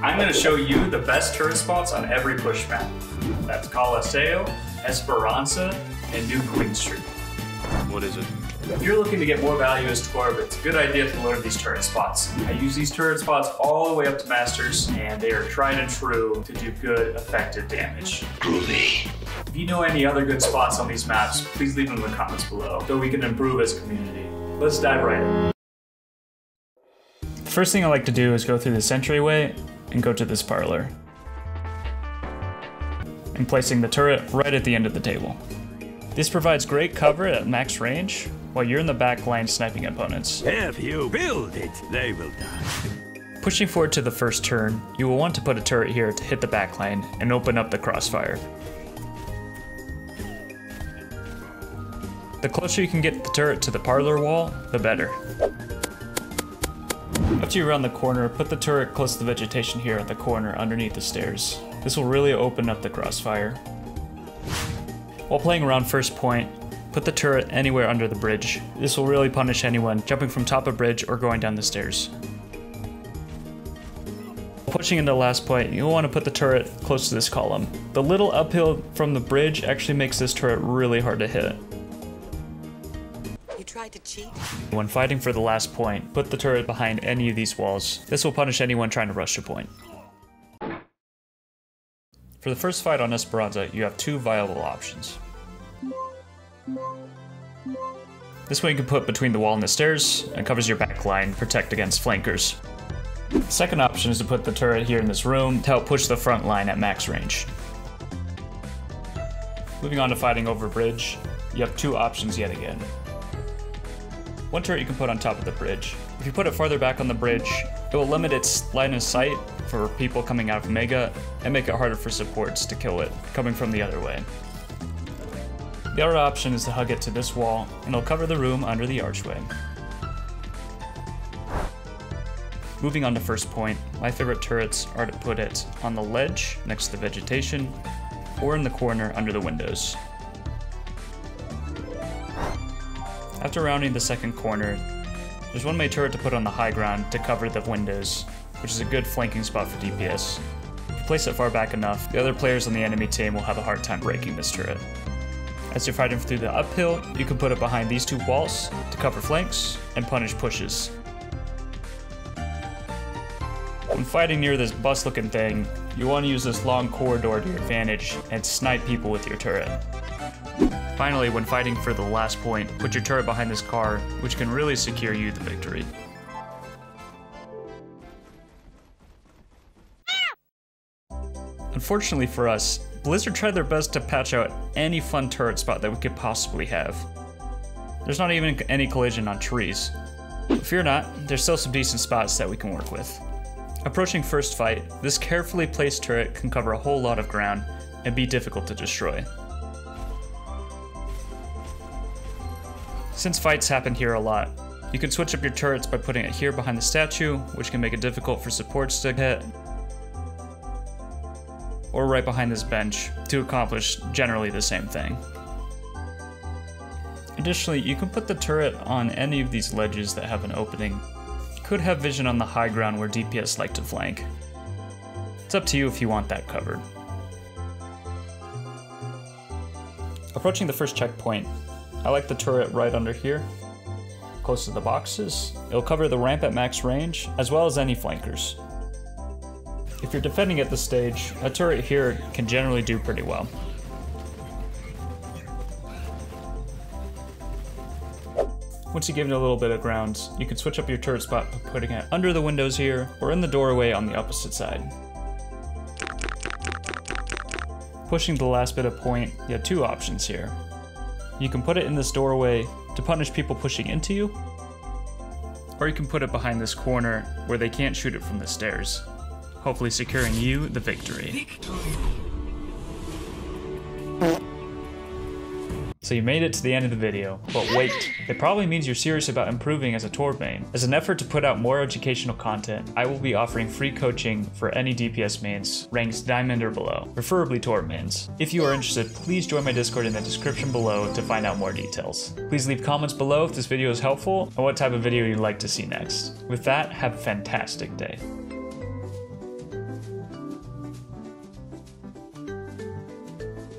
I'm going to show you the best turret spots on every push map. That's Colosseo, Esperança, and New Queen Street. What is it? If you're looking to get more value as Torb, it's a good idea to learn these turret spots. I use these turret spots all the way up to Masters, and they are tried and true to do good, effective damage. Groovy. If you know any other good spots on these maps, please leave them in the comments below, so we can improve as a community. Let's dive right in. First thing I like to do is go through the entryway and go to this parlor. And placing the turret right at the end of the table. This provides great cover at max range, while you're in the back line sniping opponents. If you build it, they will die. Pushing forward to the first turn, you will want to put a turret here to hit the back line and open up the crossfire. The closer you can get the turret to the parlor wall, the better. After you round the corner, put the turret close to the vegetation here at the corner underneath the stairs. This will really open up the crossfire. While playing around first point, put the turret anywhere under the bridge. This will really punish anyone jumping from top of bridge or going down the stairs. Pushing into last point, you'll want to put the turret close to this column. The little uphill from the bridge actually makes this turret really hard to hit. Tried to cheat? When fighting for the last point, put the turret behind any of these walls. This will punish anyone trying to rush your point. For the first fight on Esperança, you have two viable options. This one you can put between the wall and the stairs, and covers your back line, protect against flankers. Second option is to put the turret here in this room to help push the front line at max range. Moving on to fighting over bridge, you have two options yet again. One turret you can put on top of the bridge. If you put it farther back on the bridge, it will limit its line of sight for people coming out of Mega and make it harder for supports to kill it coming from the other way. The other option is to hug it to this wall and it'll cover the room under the archway. Moving on to first point, my favorite turrets are to put it on the ledge next to the vegetation or in the corner under the windows. After rounding the second corner, there's one main turret to put on the high ground to cover the windows, which is a good flanking spot for DPS. If you place it far back enough, the other players on the enemy team will have a hard time breaking this turret. As you're fighting through the uphill, you can put it behind these two walls to cover flanks and punish pushes. When fighting near this bus looking thing, you want to use this long corridor to your advantage and snipe people with your turret. Finally, when fighting for the last point, put your turret behind this car, which can really secure you the victory. Unfortunately for us, Blizzard tried their best to patch out any fun turret spot that we could possibly have. There's not even any collision on trees. But fear not, there's still some decent spots that we can work with. Approaching first fight, this carefully placed turret can cover a whole lot of ground and be difficult to destroy. Since fights happen here a lot, you can switch up your turrets by putting it here behind the statue, which can make it difficult for supports to hit, or right behind this bench to accomplish generally the same thing. Additionally, you can put the turret on any of these ledges that have an opening. You could have vision on the high ground where DPS like to flank. It's up to you if you want that covered. Approaching the first checkpoint, I like the turret right under here, close to the boxes. It'll cover the ramp at max range, as well as any flankers. If you're defending at this stage, a turret here can generally do pretty well. Once you give it a little bit of ground, you can switch up your turret spot by putting it under the windows here, or in the doorway on the opposite side. Pushing the last bit of point, you have two options here. You can put it in this doorway to punish people pushing into you, or you can put it behind this corner where they can't shoot it from the stairs, hopefully securing you the victory. So you made it to the end of the video, but wait, it probably means you're serious about improving as a Torb main. As an effort to put out more educational content, I will be offering free coaching for any DPS mains, ranks Diamond or below, preferably Torb mains. If you are interested, please join my Discord in the description below to find out more details. Please leave comments below if this video is helpful and what type of video you'd like to see next. With that, have a fantastic day.